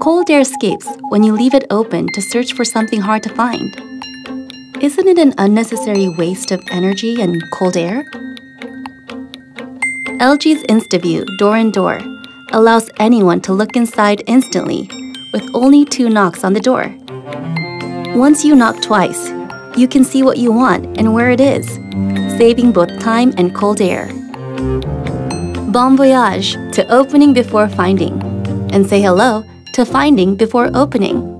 Cold air escapes when you leave it open to search for something hard to find. Isn't it an unnecessary waste of energy and cold air? LG's InstaView Door in Door allows anyone to look inside instantly with only two knocks on the door. Once you knock twice, you can see what you want and where it is, saving both time and cold air. Bon voyage to opening before finding, and say hello to finding before opening.